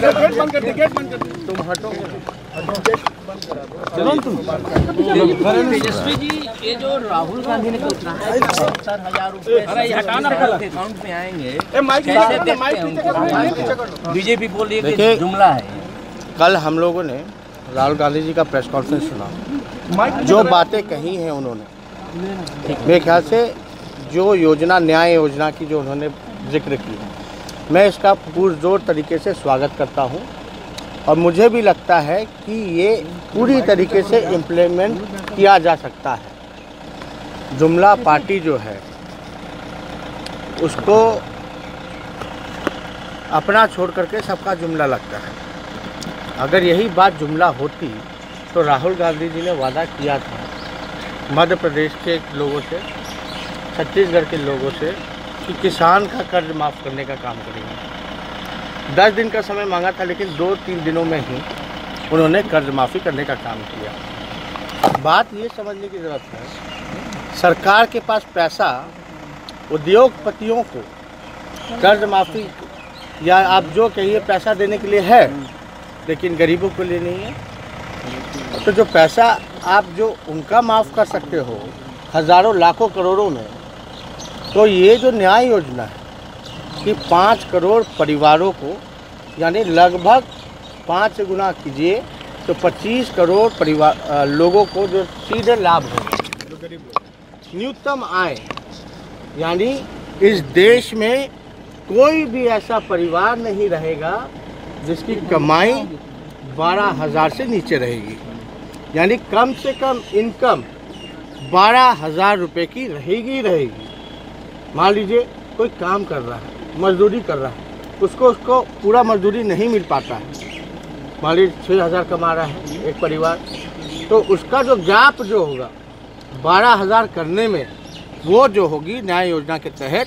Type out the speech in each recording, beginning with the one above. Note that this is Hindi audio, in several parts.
गेट बंद कर दे गेट बंद कर दे तुम हटोगे तेजस्वी जी ये जो राहुल गांधी ने कहा है सत्तर हज़ार रुपए अकाउंट में आएँगे हैं बीजेपी बोल रही है जुमला है कल हम लोगों ने राहुल गांधी जी का प्रेस कॉन्फ्रेंस सुना। जो बातें कही हैं उन्होंने, मेरे ख्याल से जो योजना, न्याय योजना की जो उन्होंने ज़िक्र की मैं इसका पुरजोर तरीके से स्वागत करता हूँ। और मुझे भी लगता है कि ये पूरी तरीके से इम्प्लीमेंट किया जा सकता है। जुमला पार्टी जो है, उसको अपना छोड़ करके सबका जुमला लगता है। अगर यही बात जुमला होती तो राहुल गांधी जी ने वादा किया था। मध्य प्रदेश के लोगों से, छत्तीसगढ़ के लोगों से कि किसान का कर्ज माफ़ करने का काम करेंगे। दस दिन का समय मांगा था, लेकिन दो तीन दिनों में ही उन्होंने कर्ज माफ़ी करने का काम किया। बात ये समझने की ज़रूरत है, सरकार के पास पैसा, उद्योगपतियों को कर्ज माफ़ी या आप जो कहिए पैसा देने के लिए है, लेकिन गरीबों के लिए नहीं है। तो जो पैसा आप जो उनका माफ़ कर सकते हो, हज़ारों, लाखों करोड़ों में तो ये जो न्याय योजना है कि पाँच करोड़ परिवारों को, यानी लगभग पाँच गुना कीजिए तो पच्चीस करोड़ परिवार लोगों को जो सीधे लाभ होगा। न्यूनतम आय, यानी इस देश में कोई भी ऐसा परिवार नहीं रहेगा जिसकी कमाई बारह हज़ार से नीचे रहेगी। यानी कम से कम इनकम बारह हज़ार रुपये की रहेगी रहेगी। मान लीजिए, कोई काम कर रहा है, मजदूरी कर रहा है, उसको उसको पूरा मजदूरी नहीं मिल पाता है। मान लीजिए छः हज़ार कमा रहा है एक परिवार तो उसका जो गैप जो होगा, बारह हज़ार करने में, वो जो होगी न्याय योजना के तहत,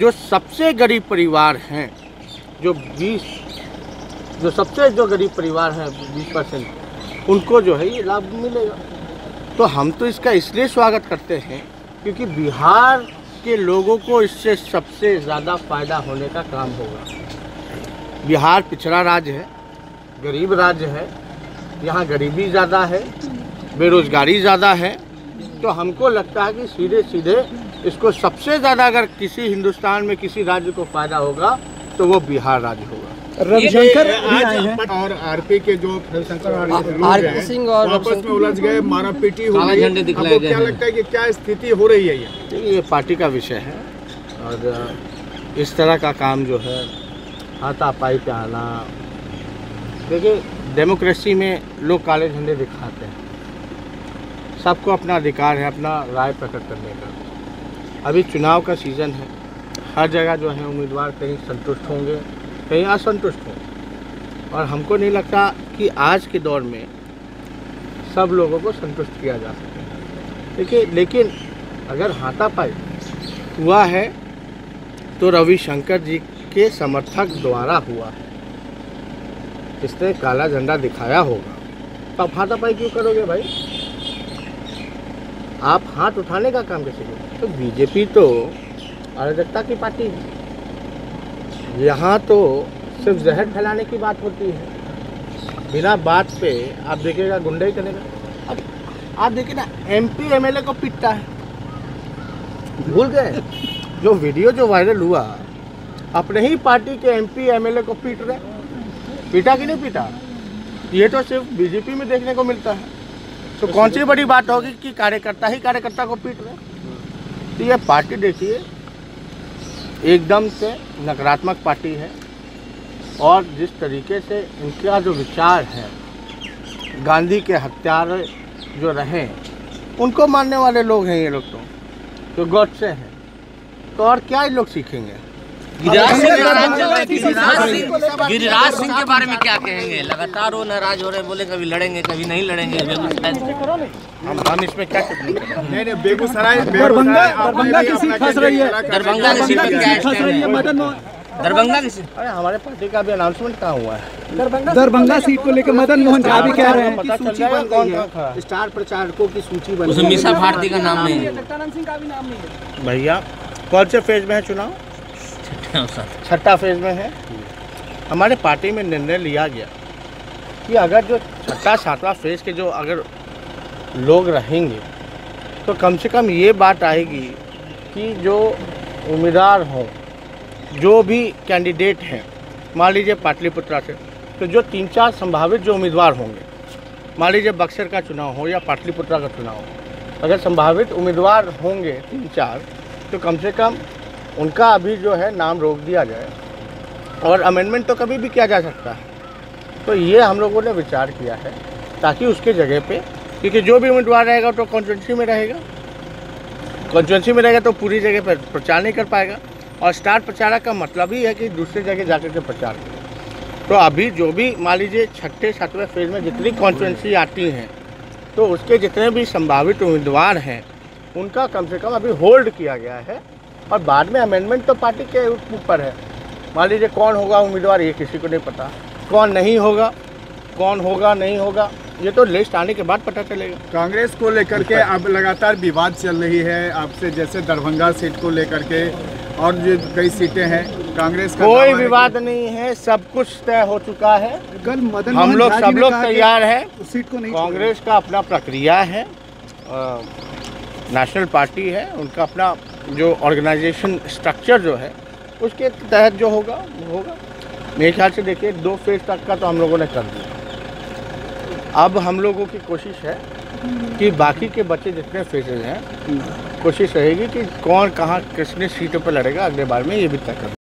जो सबसे गरीब परिवार हैं, जो बीस, जो सबसे जो गरीब परिवार हैं, बीस परसेंट, उनको जो है ये लाभ मिलेगा। तो हम तो इसका इसलिए स्वागत करते हैं, क्योंकि बिहार के लोगों को इससे सबसे ज़्यादा फ़ायदा होने का काम होगा। बिहार पिछड़ा राज्य है, गरीब राज्य है, यहाँ गरीबी ज़्यादा है, बेरोजगारी ज़्यादा है तो हमको लगता है कि सीधे सीधे इसको सबसे ज़्यादा अगर किसी हिंदुस्तान में किसी राज्य को फ़ायदा होगा तो वो बिहार राज्य होगा। रविशंकर भी आए हैं। और आरपी के जो रविशंकर और आरपी सिंह और आपस में उलझ गए मारा पीटी हो। गई झंडे दिखलाए आपको गए क्या लगता है कि क्या स्थिति हो रही है ये? ये पार्टी का विषय है और इस तरह का काम जो है हाथापाई पे आना देखिए डेमोक्रेसी में लोग काले झंडे दिखाते हैं। सबको अपना अधिकार है अपना राय प्रकट करने का। अभी चुनाव का सीज़न है हर जगह जो है उम्मीदवार कहीं संतुष्ट होंगे। कहीं असंतुष्ट होंगे और हमको नहीं लगता कि आज के दौर में सब लोगों को संतुष्ट किया जा सके। देखिए, लेकिन अगर हाथापाई हुआ है तो रविशंकर जी के समर्थक द्वारा हुआ है। इसने काला झंडा दिखाया होगा। तो आप हाथापाई क्यों करोगे भाई? आप हाथ उठाने का काम कैसे करोगे? तो बीजेपी तो अराजकता की पार्टी है। यहाँ तो सिर्फ़ जहर फैलाने की बात होती है। बिना बात पे आप देखिएगा, गुंडे ही करेगा अब आप देखिए ना एमपी एमएलए को पीटता है। भूल गए? जो वीडियो जो वायरल हुआ, अपने ही पार्टी के एमपी एमएलए को पीट रहे पीटा कि नहीं पीटा? ये तो सिर्फ़ बीजेपी में देखने को मिलता है। तो कौन सी बड़ी बात होगी कि कार्यकर्ता ही कार्यकर्ता को पीट रहे तो ये पार्टी देखिए एकदम से नकारात्मक पार्टी है। और जिस तरीके से इनका जो विचार है, गांधी के हत्यार जो रहे, उनको मानने वाले लोग हैं ये लोग तो जो गौट से हैं। तो और क्या ये लोग सीखेंगे? गिरिराज सिंह गिरिराज सिंह के बारे में क्या कहेंगे? लगातार वो नाराज़ हो रहे बोले कभी लड़ेंगे कभी नहीं लड़ेंगे बेगूसराय हम हम इसमें क्या नहीं नहीं बेगूसराय दरभंगा दरभंगा की सीट फंस रही है? दरभंगा की सीट क्या फंस रही है? मदन दरभंगा की सीट अरे हमारे पार्टी का भी अनाउंसमेंट कहाँ हुआ है? दरभंगा सीट को लेकर मदन मोहन झा भी कह रहे हैं पता चल जाएगा कौन है। स्टार प्रचारकों की सूची बन उसमें मीसा भारती का नाम नहीं है। भैया कौन से फ़ेज़ में है चुनाव? छठा फ़ेज़ में है। हमारे पार्टी में निर्णय लिया गया कि अगर जो छठा, सातवां फ़ेज़ के जो अगर लोग रहेंगे तो कम से कम ये बात आएगी कि जो उम्मीदवार हों, जो भी कैंडिडेट हैं, मान लीजिए पाटलिपुत्रा से तो जो तीन चार संभावित जो उम्मीदवार होंगे, मान लीजिए बक्सर का चुनाव हो या पाटलिपुत्रा का चुनाव हो, अगर संभावित उम्मीदवार होंगे तीन चार तो कम से कम उनका अभी जो है नाम रोक दिया जाए। और अमेंडमेंट तो कभी भी किया जा सकता है। तो ये हम लोगों ने विचार किया है, ताकि उसके जगह पे, क्योंकि जो भी उम्मीदवार रहेगा तो कॉन्स्टिट्यूंसी में रहेगा। कॉन्स्टिट्यूंसी में रहेगा तो पूरी जगह पर प्रचार नहीं कर पाएगा। और स्टार प्रचारक का मतलब ही है कि दूसरी जगह जाकर के प्रचार करें। तो अभी जो भी, मान लीजिए, छठे, सातवें फ़ेज़ में जितनी कॉन्स्टिट्यूंसी आती हैं तो उसके जितने भी संभावित उम्मीदवार हैं, उनका कम से कम अभी होल्ड किया गया है। और बाद में अमेंडमेंट तो पार्टी के ऊपर है। मान लीजिए कौन होगा उम्मीदवार ये किसी को नहीं पता। कौन नहीं होगा कौन होगा नहीं होगा ये तो लिस्ट आने के बाद पता चलेगा। कांग्रेस को लेकर के अब लगातार विवाद चल रही है। आपसे जैसे दरभंगा सीट को लेकर के और जो कई सीटें हैं कांग्रेस का कोई विवाद नहीं है सब कुछ तय हो चुका है। कल मदन हम लोग सब लोग तैयार है। सीट को नहीं कांग्रेस का अपना प्रक्रिया है। नेशनल पार्टी है उनका अपना जो ऑर्गेनाइजेशन स्ट्रक्चर जो है, उसके तहत जो होगा, वो होगा। मेरे ख्याल से देखिए, दो फ़ेज़ तक का तो हम लोगों ने कर दिया। अब हम लोगों की कोशिश है कि बाकी के बच्चे जितने फेजेज हैं, कोशिश रहेगी कि कौन कहाँ, किसने सीटों पर लड़ेगा, अगले बार में ये भी तय कर।